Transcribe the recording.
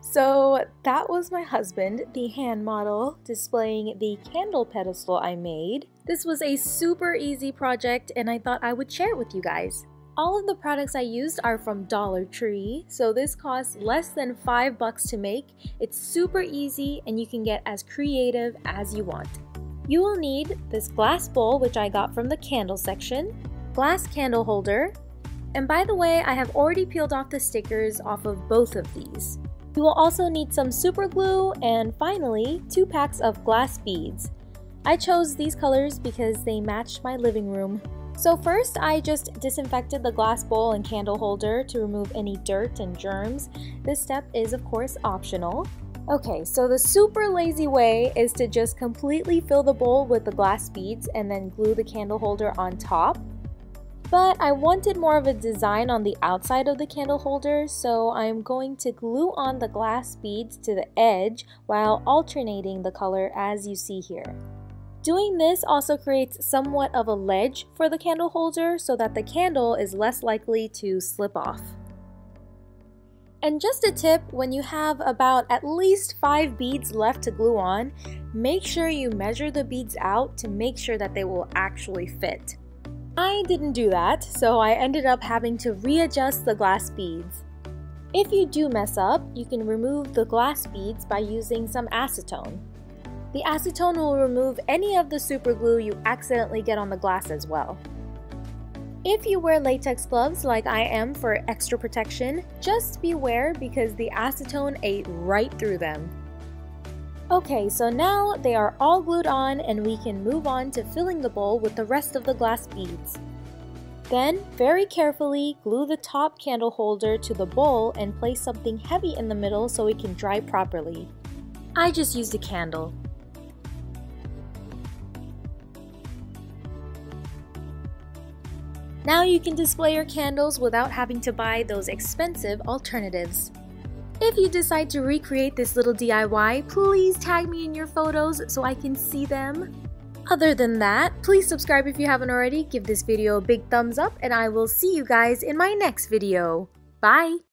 So that was my husband, the hand model, displaying the candle pedestal I made. This was a super easy project and I thought I would share it with you guys. All of the products I used are from Dollar Tree, so this costs less than 5 bucks to make. It's super easy and you can get as creative as you want. You will need this glass bowl which I got from the candle section, glass candle holder, and by the way, I have already peeled off the stickers off of both of these. You will also need some super glue and finally, two packs of glass beads. I chose these colors because they matched my living room. So first, I just disinfected the glass bowl and candle holder to remove any dirt and germs. This step is of course optional. Okay, so the super lazy way is to just completely fill the bowl with the glass beads and then glue the candle holder on top. But I wanted more of a design on the outside of the candle holder, so I'm going to glue on the glass beads to the edge while alternating the color as you see here. Doing this also creates somewhat of a ledge for the candle holder so that the candle is less likely to slip off. And just a tip, when you have about at least 5 beads left to glue on, make sure you measure the beads out to make sure that they will actually fit. I didn't do that, so I ended up having to readjust the glass beads. If you do mess up, you can remove the glass beads by using some acetone. The acetone will remove any of the super glue you accidentally get on the glass as well. If you wear latex gloves like I am for extra protection, just beware because the acetone ate right through them. Okay, so now they are all glued on and we can move on to filling the bowl with the rest of the glass beads. Then, very carefully, glue the top candle holder to the bowl and place something heavy in the middle so it can dry properly. I just used a candle. Now you can display your candles without having to buy those expensive alternatives. If you decide to recreate this little DIY, please tag me in your photos so I can see them. Other than that, please subscribe if you haven't already, give this video a big thumbs up, and I will see you guys in my next video. Bye!